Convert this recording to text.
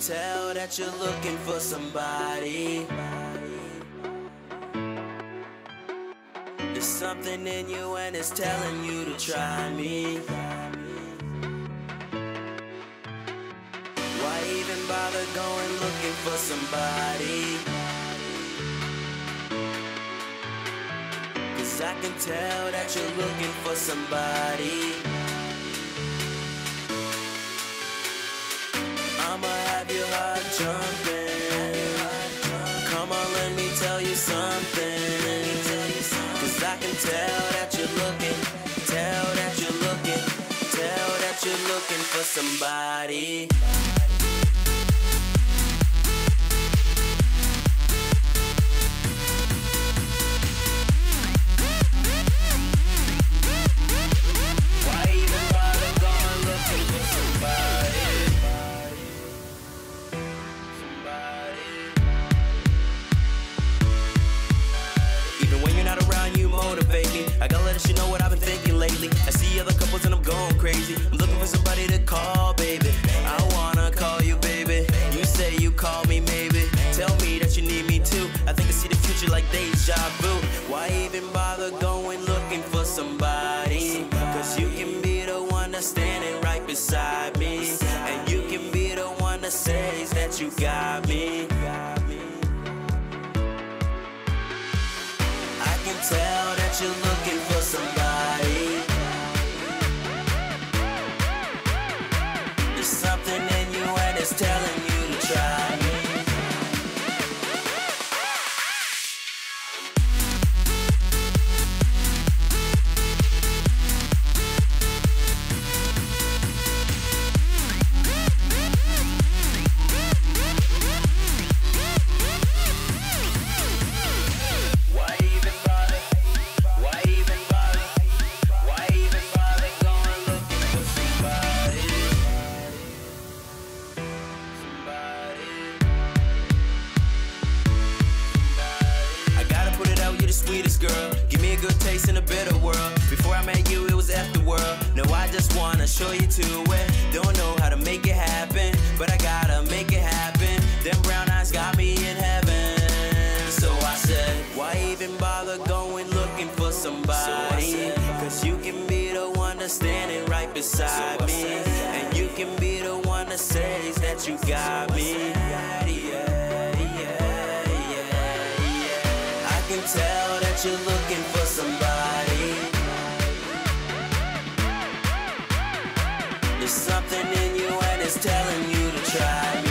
tell that you're looking for somebody. There's something in you and it's telling you to try me. Why even bother going looking for somebody? Cause I can tell that you're looking for somebody. Something. Cause I can tell that you're looking, tell that you're looking, tell that you're looking for somebody. You know what I've been thinking lately. I see other couples and I'm going crazy. I'm looking for somebody to call, baby. I wanna call you, baby. You say you call me, maybe. Tell me that you need me too. I think I see the future like deja vu. Why even bother going looking for somebody? Cause you can be the one that's standing right beside me. And you can be the one that says that you got me. The sweetest girl. Give me a good taste in a bitter world. Before I met you, it was after world. Now I just wanna show you to it. Don't know how to make it happen, but I gotta make it happen. Them brown eyes got me in heaven. So I said, why even bother going looking for somebody? Cause you can be the one that's standing right beside me. And you can be the one that says that you got me. you're looking for somebody. There's something in you and it's telling you to try me.